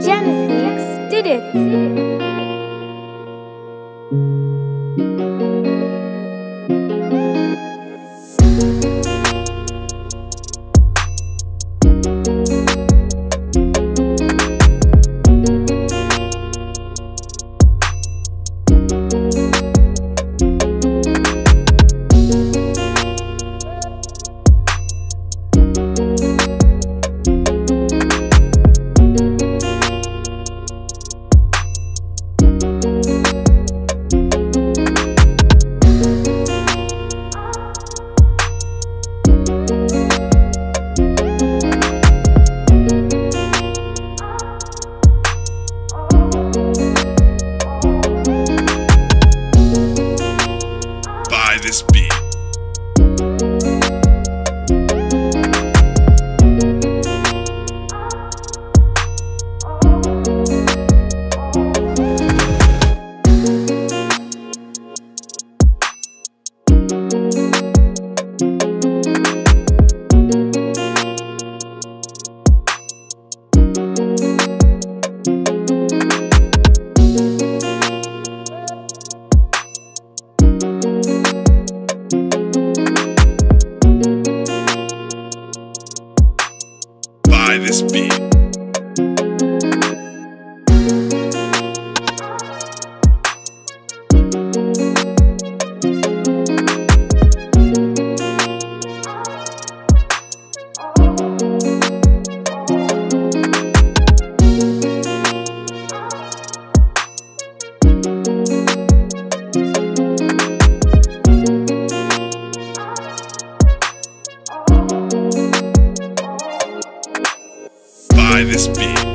Genesis did it. Buy this beat. This beat.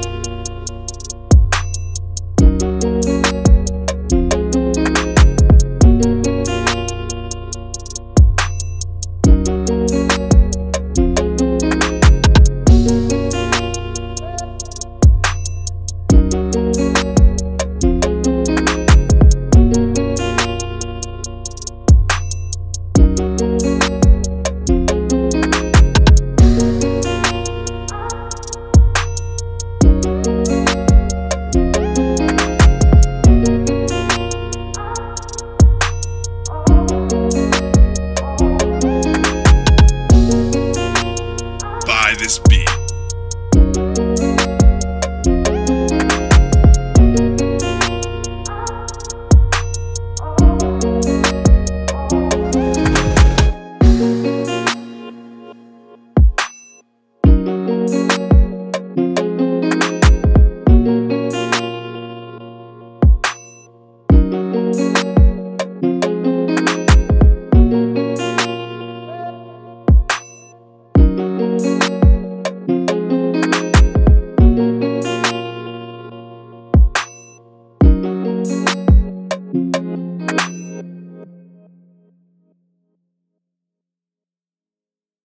This beat.